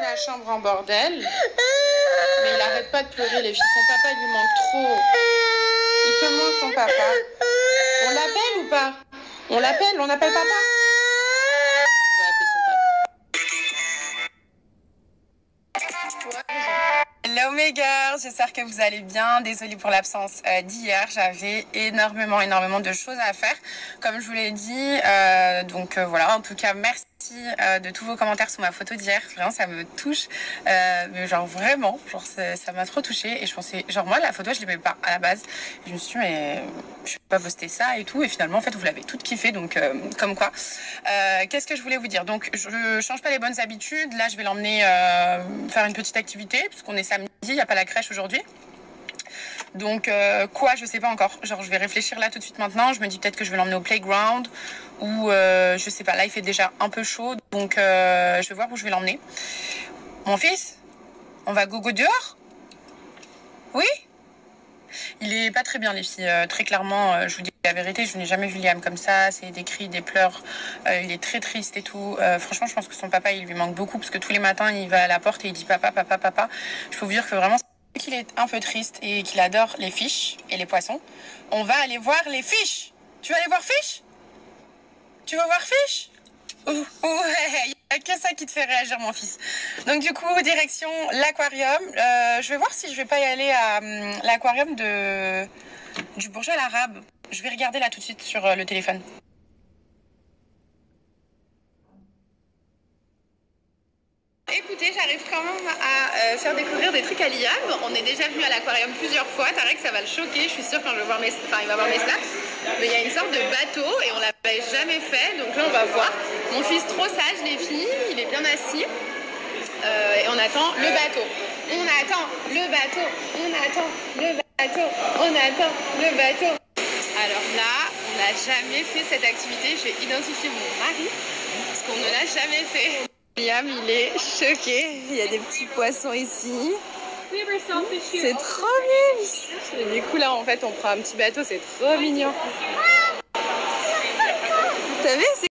la chambre en bordel. Mais il arrête pas de pleurer, les filles. Son papa lui manque trop. Il te manque ton papa. On l'appelle ou pas? On l'appelle On appelle papa? Hello mes girls, j'espère que vous allez bien. Désolée pour l'absence euh, d'hier, j'avais énormément, énormément de choses à faire, comme je vous l'ai dit. Euh, donc euh, voilà, en tout cas, merci de tous vos commentaires sur ma photo d'hier. Vraiment, ça me touche. Mais genre vraiment, genre ça m'a trop touchée. Et je pensais, genre moi, la photo, je l'aimais pas à la base. Je me suis dit, mais je vais pas poster ça et tout. Et finalement, en fait, vous l'avez toute kiffé. Donc, comme quoi. Qu'est-ce que je voulais vous dire? Donc, je change pas les bonnes habitudes. Là, je vais l'emmener faire une petite activité, puisqu'on est samedi, il n'y a pas la crèche aujourd'hui. Donc euh, quoi, je sais pas encore. Genre je vais réfléchir là tout de suite maintenant. Je me dis peut-être que je vais l'emmener au playground ou euh, je sais pas. Là il fait déjà un peu chaud, donc euh, je vais voir où je vais l'emmener. Mon fils, on va gogo dehors? Oui? Il est pas très bien les filles. Très clairement, je vous dis la vérité, je n'ai jamais vu Liam comme ça. C'est des cris, des pleurs. Euh, il est très triste et tout. Euh, franchement, je pense que son papa il lui manque beaucoup parce que tous les matins il va à la porte et il dit papa, papa, papa. Je peux vous dire que vraiment qu'il est un peu triste et qu'il adore les fiches et les poissons, on va aller voir les fiches. Tu vas aller voir fiches? Tu veux voir fiches? Ouais, il n'y a que ça qui te fait réagir, mon fils. Donc du coup, direction l'aquarium. Euh, je vais voir si je vais pas y aller à hum, l'aquarium de du bourgeois l'arabe. Je vais regarder là tout de suite sur euh, le téléphone. Écoutez, j'arrive quand même à euh, faire découvrir des trucs à Liam. On est déjà venu à l'aquarium plusieurs fois. Tarek, ça va le choquer. Je suis sûre quand je vais voir mes, il va voir mes stats. Mais il y a une sorte de bateau et on l'avait jamais fait. Donc là, on va voir. Mon fils trop sage, les filles. Il est bien assis. Euh, et on attend le bateau. On attend le bateau. On attend le bateau. On attend le bateau. Alors là, on n'a jamais fait cette activité. Je vais identifier mon mari parce qu'on ne l'a jamais fait. Liam, il est choqué. Il y a des petits poissons ici. C'est trop mignon. Du coup, là, en fait, on prend un petit bateau. C'est trop mignon. T'as vu, c'est